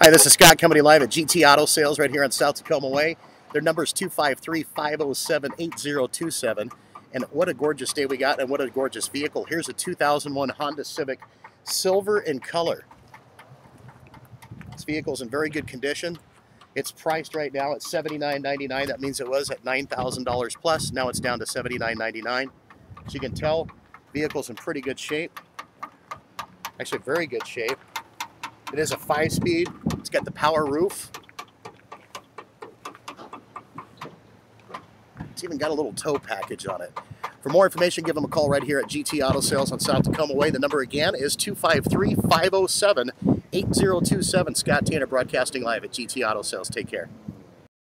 Hi, this is Scott coming live at GT Auto Sales right here on South Tacoma Way. Their number is 253-507-8027. And what a gorgeous day we got and what a gorgeous vehicle. Here's a 2001 Honda Civic Silver in color. This vehicle's in very good condition. It's priced right now at $79.99. That means it was at $9,000 plus. Now it's down to $79.99. So you can tell vehicle's in pretty good shape. Actually, very good shape. It is a five-speed. It's got the power roof. It's even got a little tow package on it. For more information, give them a call right here at GT Auto Sales on South Tacoma Way. The number again is 253-507-8027. Scott Tanner broadcasting live at GT Auto Sales. Take care.